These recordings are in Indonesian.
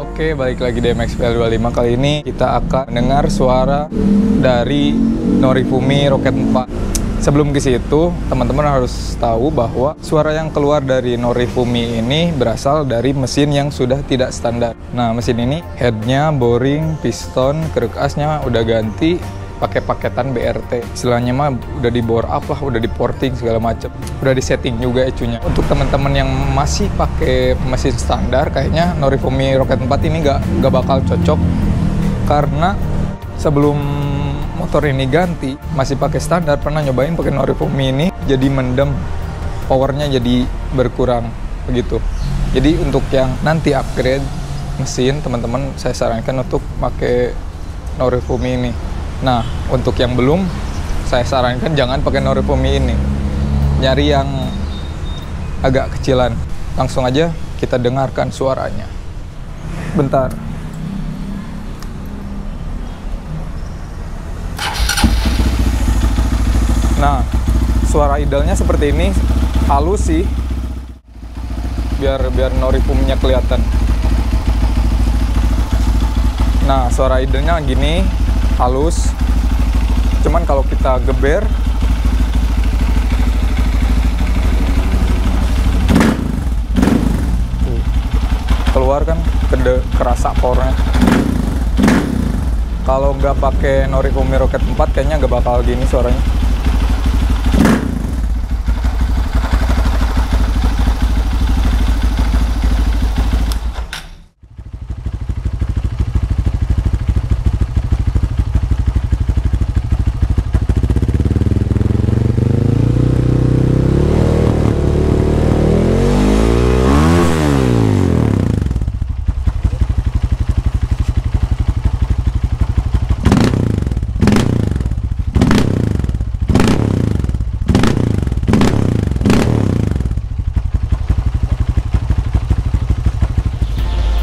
Oke, balik lagi di MXPL 25 kali ini kita akan mendengar suara dari Norifumi Rocket 4. Sebelum ke situ, teman-teman harus tahu bahwa suara yang keluar dari Norifumi ini berasal dari mesin yang sudah tidak standar. Nah, mesin ini headnya, boring, piston, keruk asnya udah ganti, pakai paketan BRT. Istilahnya mah udah di bore up lah, udah di porting segala macam. Udah di setting juga ecunya. Untuk teman-teman yang masih pakai mesin standar, kayaknya Norifumi Rocket 4 ini nggak nggak bakal cocok karena sebelum motor ini ganti masih pakai standar pernah nyobain pakai Norifumi ini jadi mendem powernya jadi berkurang begitu jadi untuk yang nanti upgrade mesin teman-teman saya sarankan untuk pakai Norifumi ini Nah, untuk yang belum, saya sarankan jangan pakai Norifumi ini. Nyari yang agak kecilan. Langsung aja kita dengarkan suaranya. Bentar. Nah, suara idealnya seperti ini. Halus sih. Biar biar Norifuminya kelihatan. Nah, suara idealnya gini, halus. Cuman kalau kita geber keluar kan kede, kerasa powernya. Kalau nggak pakai Norifumi Rocket 4 kayaknya nggak bakal gini suaranya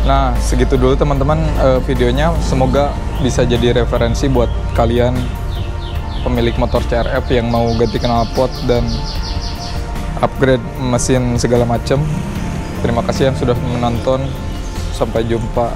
Nah, segitu dulu teman-teman uh, videonya. Semoga bisa jadi referensi buat kalian pemilik motor CRF yang mau ganti knalpot dan upgrade mesin segala macam. Terima kasih yang sudah menonton. Sampai jumpa